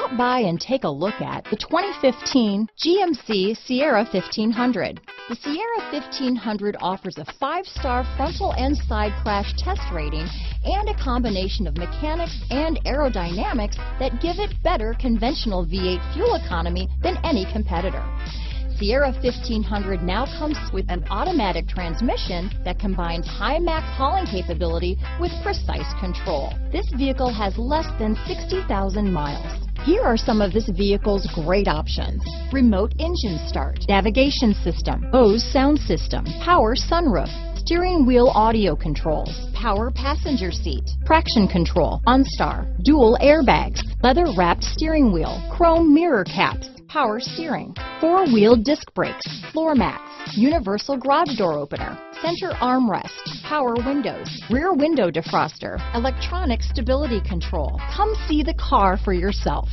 Stop by and take a look at the 2015 GMC Sierra 1500. The Sierra 1500 offers a five-star frontal and side crash test rating and a combination of mechanics and aerodynamics that give it better conventional V8 fuel economy than any competitor. Sierra 1500 now comes with an automatic transmission that combines high max hauling capability with precise control. This vehicle has less than 60,000 miles. Here are some of this vehicle's great options. Remote engine start, navigation system, Bose sound system, power sunroof, steering wheel audio controls, power passenger seat, traction control, OnStar, dual airbags, leather wrapped steering wheel, chrome mirror caps, power steering, four-wheel disc brakes, floor mats, universal garage door opener, center armrest, power windows, rear window defroster, electronic stability control. Come see the car for yourself.